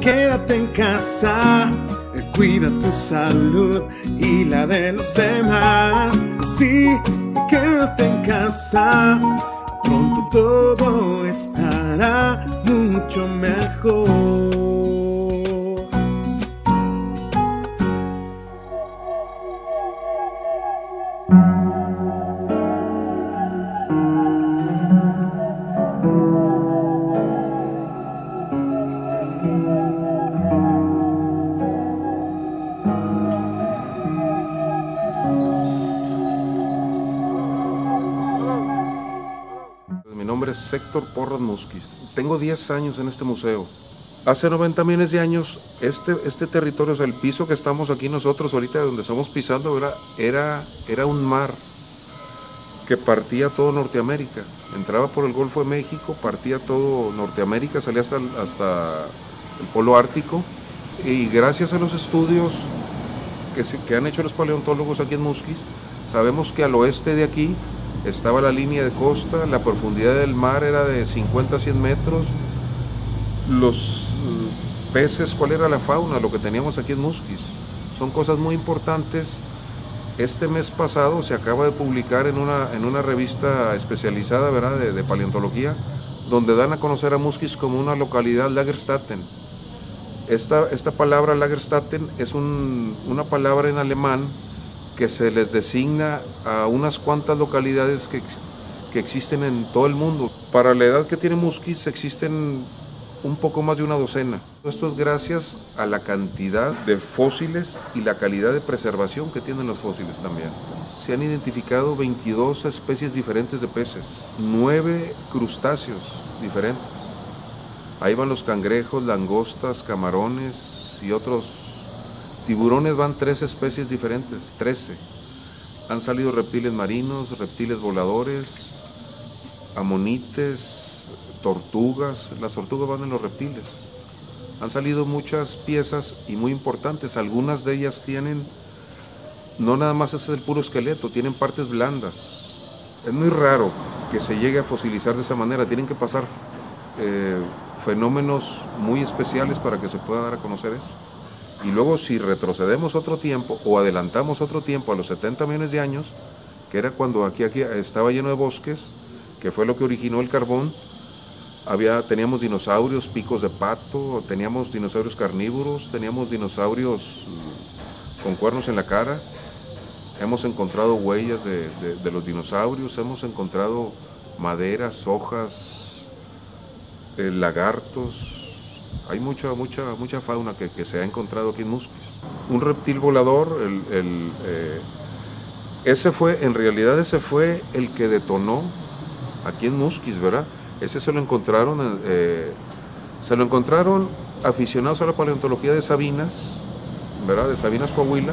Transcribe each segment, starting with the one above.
quédate en casa. eh, Cuida tu salud y la de los demás. Sí, quédate en casa. Pronto todo estará Héctor Porras. Tengo 10 años en este museo. Hace 90 millones de años, este, este territorio, o sea, el piso que estamos aquí nosotros ahorita, donde estamos pisando, era, era, era un mar que partía todo Norteamérica. Entraba por el Golfo de México, partía todo Norteamérica, salía hasta, hasta el Polo Ártico. Y gracias a los estudios que, se- que han hecho los paleontólogos aquí en Musquis, sabemos que al oeste de aquí estaba la línea de costa, la profundidad del mar era de 50 a 100 metros, los eh, peces, cuál era la fauna, lo que teníamos aquí en Musquis. Son cosas muy importantes. Este mes pasado se acaba de publicar en una, en una revista especializada ¿verdad? De, de paleontología, donde dan a conocer a Musquis como una localidad Lagerstätten. Esta, esta palabra Lagerstätten es un- una palabra en alemán que se les designa a unas cuantas localidades que, que existen en todo el mundo. Para la edad que tiene Musquis existen un poco más de una docena. Esto es gracias a la cantidad de fósiles y la calidad de preservación que tienen los fósiles también. Se han identificado 22 especies diferentes de peces, 9 crustáceos diferentes. Ahí van los cangrejos, langostas, camarones y otros tiburones van tres especies diferentes, 13. Han salido reptiles marinos, reptiles voladores, amonites, tortugas. Las tortugas van en los reptiles. Han salido muchas piezas y muy importantes. Algunas de ellas tienen, no nada más es el puro esqueleto, tienen partes blandas. Es muy raro que se llegue a fosilizar de esa manera. Tienen que pasar eh, fenómenos muy especiales para que se pueda dar a conocer eso. Y luego si retrocedemos otro tiempo o adelantamos otro tiempo a los 70 millones de años, que era cuando aquí, aquí estaba lleno de bosques, que fue lo que originó el carbón, había, teníamos dinosaurios, picos de pato, teníamos dinosaurios carnívoros, teníamos dinosaurios mm, con cuernos en la cara, hemos encontrado huellas de, los dinosaurios, hemos encontrado maderas, hojas, eh, lagartos, hay mucha, mucha, mucha fauna que, se ha encontrado aquí en Musquis. Un reptil volador, eh, ese fue, en realidad ese fue el que detonó aquí en Musquis, ¿verdad? Ese se lo encontraron, en, eh, se lo encontraron aficionados a la paleontología de Sabinas, ¿verdad? De Sabinas, Coahuila.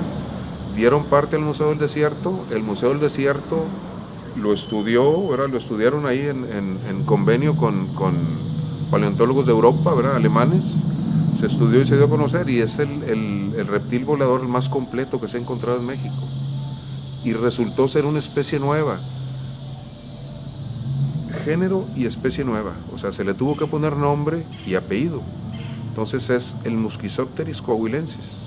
Dieron parte al Museo del Desierto. El Museo del Desierto lo estudió, ¿verdad? Lo estudiaron ahí en, en- en convenio con, con paleontólogos de Europa, ¿verdad? Alemanes. Se estudió y se dio a conocer y es el, reptil volador más completo que se ha encontrado en México. Y resultó ser una especie nueva género y especie nueva, o sea, se le tuvo que poner nombre y apellido. Entonces es el Musquisopteris coahuilensis.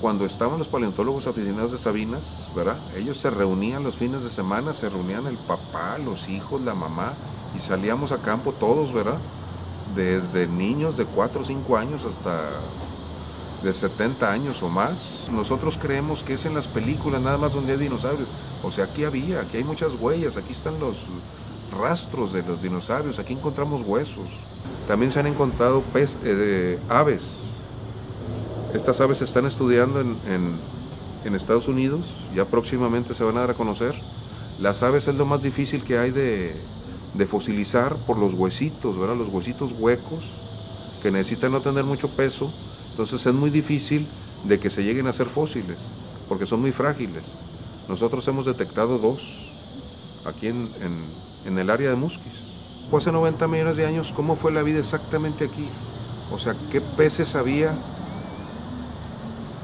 Cuando estaban los paleontólogos aficionados de Sabinas, ¿verdad? Ellos se reunían los fines de semana, se reunían el papá, los hijos, la mamá, y salíamos a campo todos, ¿verdad? Desde niños de 4 o 5 años hasta de 70 años o más. Nosotros creemos que es en las películas nada más donde hay dinosaurios. O sea, aquí había, aquí hay muchas huellas, aquí están los rastros de los dinosaurios, aquí encontramos huesos. También se han encontrado eh, aves. Estas aves se están estudiando en Estados Unidos, ya próximamente se van a dar a conocer. Las aves es lo más difícil que hay de, de fosilizar por los huesitos, ¿verdad? Los huesitos huecos que necesitan no tener mucho peso, entonces es muy difícil de que se lleguen a ser fósiles, porque son muy frágiles. Nosotros hemos detectado dos aquí en, en- el área de Musquis. Hace 90 millones de años, ¿cómo fue la vida exactamente aquí? O sea, ¿qué peces había?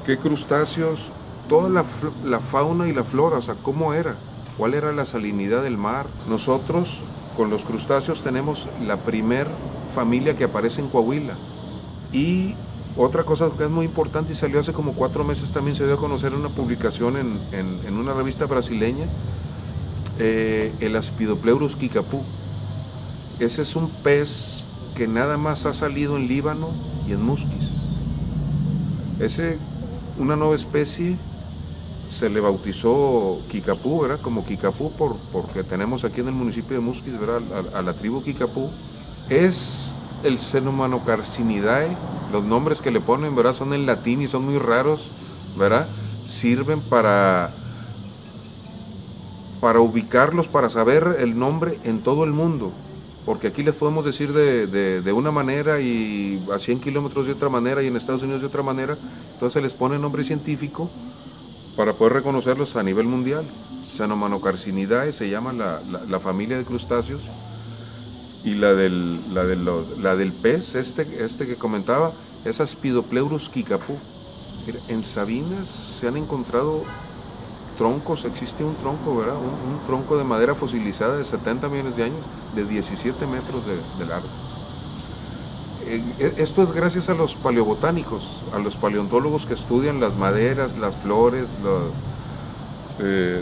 ¿Qué crustáceos? Toda la, la fauna y la flora, o sea, ¿cómo era? ¿Cuál era la salinidad del mar? Nosotros, con los crustáceos, tenemos la primer familia que aparece en Coahuila. Y Otra cosa que es muy importante y salió hace como cuatro meses también se dio a conocer una publicación en, en, una revista brasileña, eh, el Aspidopleurus kikapú. Ese es un pez que nada más ha salido en Líbano y en Musquis. Ese, una nueva especie, se le bautizó Kikapú, ¿verdad? Como Kikapú por, porque tenemos aquí en el municipio de Musquis, ¿verdad? A, la tribu Kikapú. Es el Cenomanocarcinidae, los nombres que le ponen, ¿verdad? Son en latín y son muy raros, ¿verdad? Sirven para, para ubicarlos, para saber el nombre en todo el mundo. Porque aquí les podemos decir de, de, una manera y a 100 kilómetros de otra manera y en Estados Unidos de otra manera. Entonces les pone nombre científico para poder reconocerlos a nivel mundial. Cenomanocarcinidae se llama la, la familia de crustáceos y la del, la, la del pez, este, este que comentaba, es Aspidopleurus kikapú. En Sabinas se han encontrado troncos, existe un tronco, ¿verdad? Un, tronco de madera fosilizada de 70 millones de años, de 17 metros de, largo. Eh, e, esto es gracias a los paleobotánicos, a los paleontólogos que estudian las maderas, las flores, eh,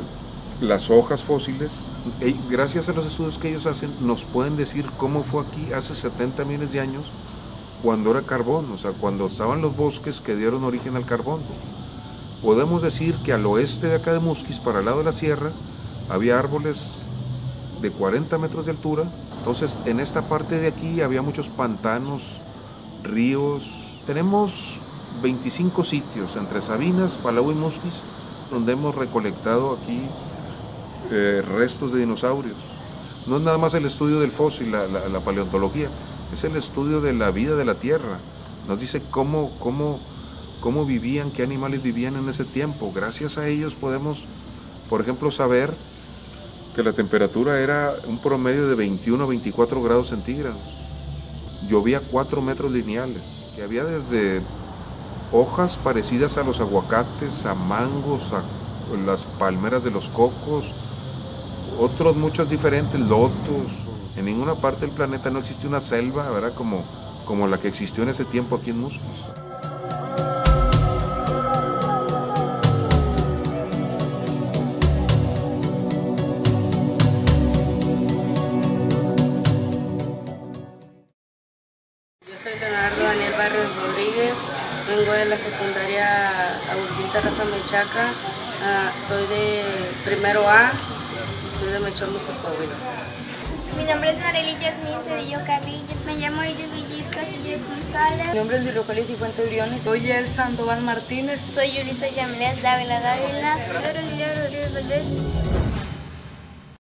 las hojas fósiles gracias a los estudios que ellos hacen, nos pueden decir cómo fue aquí hace 70 millones de años, cuando era carbón, o sea, cuando estaban los bosques que dieron origen al carbón. Podemos decir que al oeste de acá de Musquis, para el lado de la sierra, había árboles de 40 metros de altura. Entonces, en esta parte de aquí había muchos pantanos, ríos. Tenemos 25 sitios entre Sabinas, Palau y Musquis, donde hemos recolectado aquí eh, restos de dinosaurios. No es nada más el estudio del fósil, la, paleontología, es el estudio de la vida de la Tierra. Nos dice cómo, cómo, cómo vivían, qué animales vivían en ese tiempo. Gracias a ellos podemos, por ejemplo, saber que la temperatura era un promedio de 21 a 24 grados centígrados. Llovía 4 metros lineales, que había desde hojas parecidas a los aguacates, a mangos, a las palmeras de los cocos, otros muchos diferentes, lotos. En ninguna parte del planeta no existe una selva, ¿verdad? Como, como la que existió en ese tiempo aquí en Muscos. Vengo de la secundaria Agustín Terraza Menchaca, ah, soy de primero A, mi nombre es Marely Yasmín Cedillo Carrillo. Me llamo Iris Villis Casillas González. Mi nombre es Luis y Fuente Briones. Soy El Sandoval Martínez. Soy Yulisa Yamlet Dávila Dávila. Soy Rodríguez Valdés.